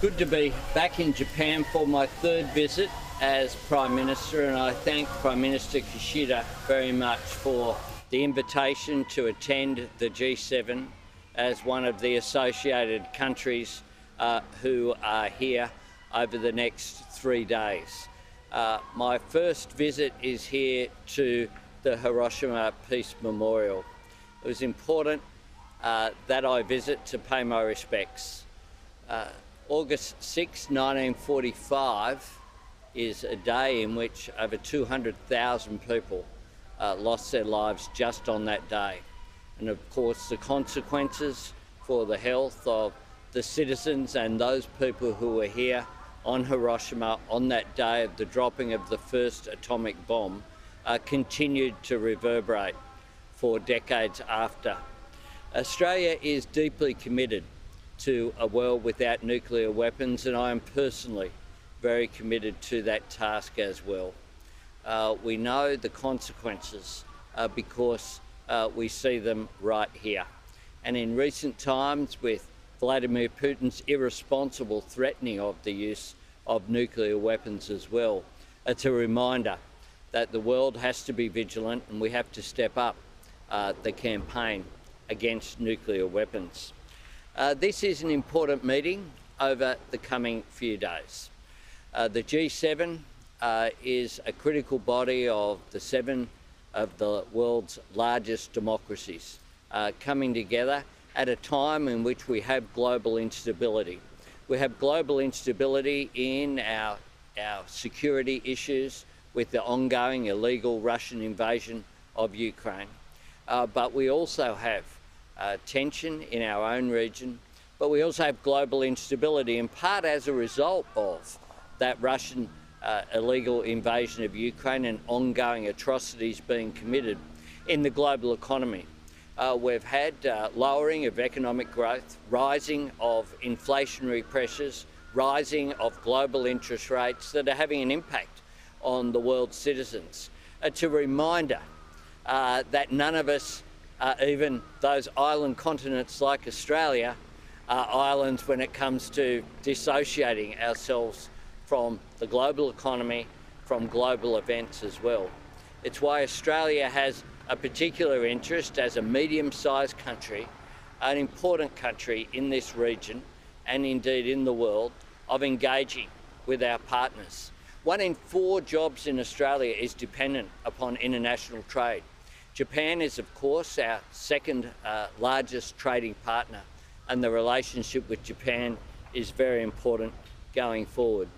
good to be back in Japan for my third visit as Prime Minister, and I thank Prime Minister Kishida very much for the invitation to attend the G7 as one of the associated countries uh, who are here over the next three days. Uh, my first visit is here to the Hiroshima Peace Memorial. It was important uh, that I visit to pay my respects. August 6, 1945 is a day in which over 200,000 people uh, lost their lives just on that day. And of course, the consequences for the health of the citizens and those people who were here on Hiroshima on that day of the dropping of the first atomic bomb uh, continued to reverberate for decades after. Australia is deeply committed to a world without nuclear weapons, and I am personally very committed to that task as well. Uh, we know the consequences uh, because uh, we see them right here. And in recent times, with Vladimir Putin's irresponsible threatening of the use of nuclear weapons as well, it's a reminder that the world has to be vigilant and we have to step up uh, the campaign against nuclear weapons. Uh, this is an important meeting over the coming few days. Uh, the G7 uh, is a critical body of the seven of the world's largest democracies uh, coming together at a time in which we have global instability. We have global instability in our, our security issues with the ongoing illegal Russian invasion of Ukraine. Uh, but we also have uh, tension in our own region, but we also have global instability, in part as a result of that Russian uh, illegal invasion of Ukraine and ongoing atrocities being committed in the global economy. Uh, we've had uh, lowering of economic growth, rising of inflationary pressures, rising of global interest rates that are having an impact on the world's citizens. It's a reminder uh, that none of us uh, even those island continents like Australia are islands when it comes to dissociating ourselves from the global economy, from global events as well. It's why Australia has a particular interest as a medium-sized country, an important country in this region and indeed in the world, of engaging with our partners. One in four jobs in Australia is dependent upon international trade. Japan is, of course, our second uh, largest trading partner, and the relationship with Japan is very important going forward.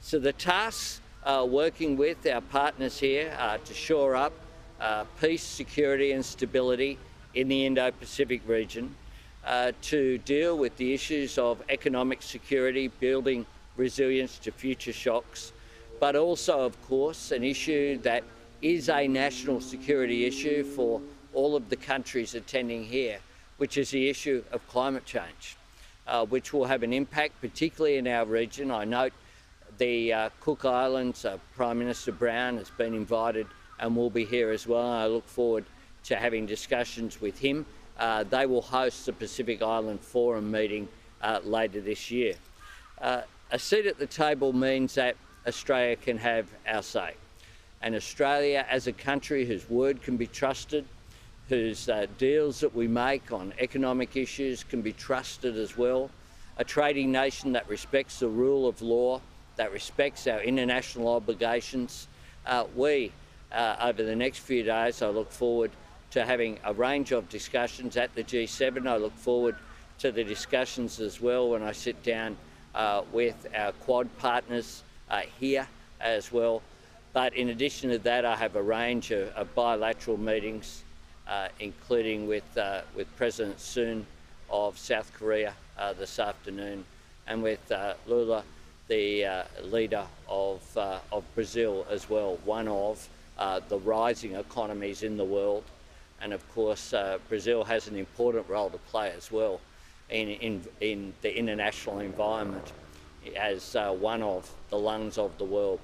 So the tasks uh, working with our partners here are to shore up uh, peace, security and stability in the Indo-Pacific region, uh, to deal with the issues of economic security, building resilience to future shocks, but also, of course, an issue that is a national security issue for all of the countries attending here, which is the issue of climate change, uh, which will have an impact, particularly in our region. I note the uh, Cook Islands, uh, Prime Minister Brown has been invited and will be here as well. I look forward to having discussions with him. Uh, they will host the Pacific Island Forum meeting uh, later this year. Uh, a seat at the table means that Australia can have our say and Australia as a country whose word can be trusted, whose uh, deals that we make on economic issues can be trusted as well, a trading nation that respects the rule of law, that respects our international obligations. Uh, we, uh, over the next few days, I look forward to having a range of discussions at the G7. I look forward to the discussions as well when I sit down uh, with our Quad partners uh, here as well. But in addition to that, I have a range of, of bilateral meetings, uh, including with, uh, with President Yoon of South Korea uh, this afternoon, and with uh, Lula, the uh, leader of, uh, of Brazil as well, one of the rising economies in the world. And of course, Brazil has an important role to play as well in, in, in the international environment as one of the lungs of the world.